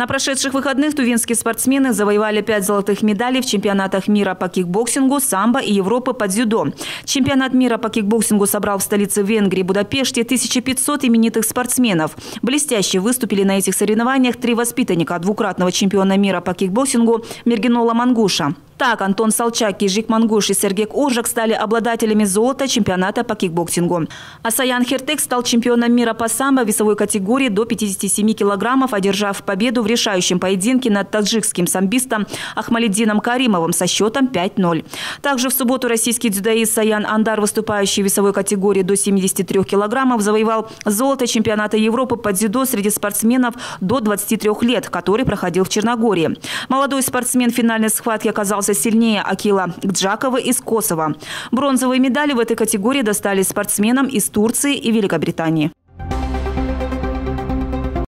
На прошедших выходных тувинские спортсмены завоевали пять золотых медалей в чемпионатах мира по кикбоксингу, самбо и Европы по дзюдо. Чемпионат мира по кикбоксингу собрал в столице Венгрии Будапеште 1500 именитых спортсменов. Блестяще выступили на этих соревнованиях три воспитанника двукратного чемпиона мира по кикбоксингу Мергенола Мангуша. Так, Антон Салчак, Ежик Мангуш и Сергей Оржак стали обладателями золота чемпионата по кикбоксингу. А Саян Хертек стал чемпионом мира по самбо весовой категории до 57 килограммов, одержав победу в решающем поединке над таджикским самбистом Ахмалидином Каримовым со счетом 5-0. Также в субботу российский дзюдоист Саян Андар, выступающий в весовой категории до 73 килограммов, завоевал золото чемпионата Европы по дзюдо среди спортсменов до 23 лет, который проходил в Черногории. Молодой спортсмен в финальной схватке оказался оказался сильнее Акила Гджакова из Косово. Бронзовые медали в этой категории достались спортсменам из Турции и Великобритании.